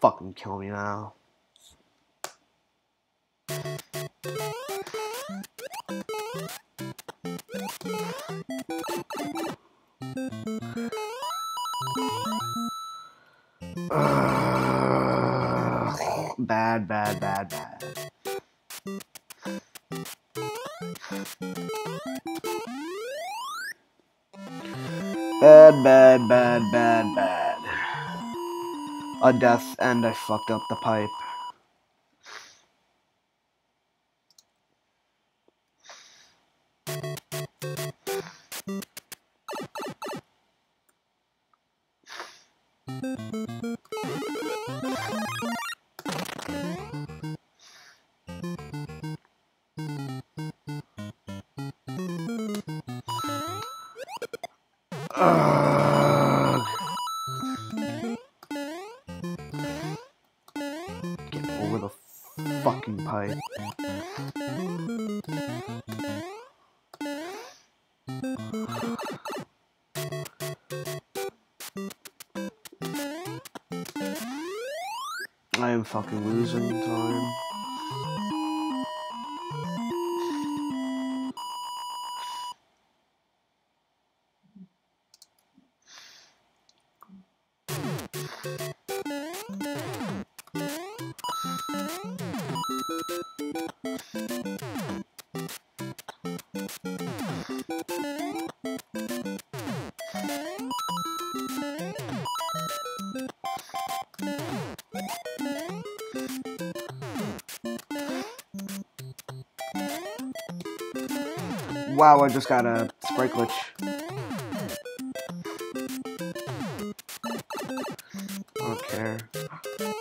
fucking kill me now. bad, bad, bad, bad. Bad, bad, bad, bad, bad. A death, and I fucked up the pipe. Get over the fucking pipe. I am fucking losing time. Wow, I just got a sprite glitch. I don't care.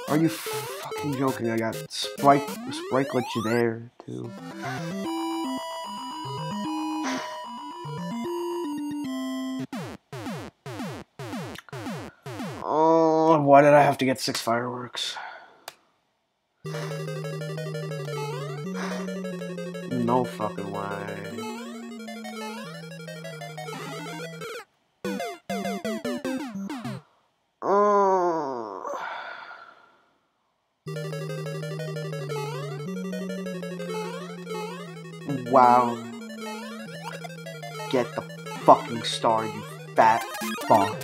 Are you fucking joking? I got sprite sprite glitch there too. Oh, why did I have to get six fireworks? No fucking way. Oh. Wow. Get the fucking star, you fat fuck.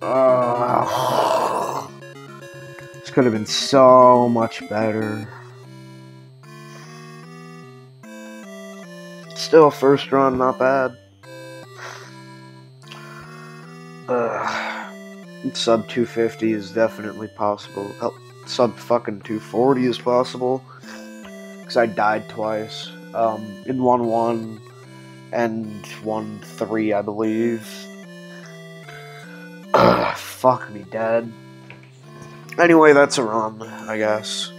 Ugh. This could have been so much better. Still, first run, not bad. Ugh. Sub 250 is definitely possible. Oh, sub fucking 240 is possible. Because I died twice. Um, in 1 1 and 1 3, I believe. Ugh, fuck me dead. Anyway, that's a run, I guess.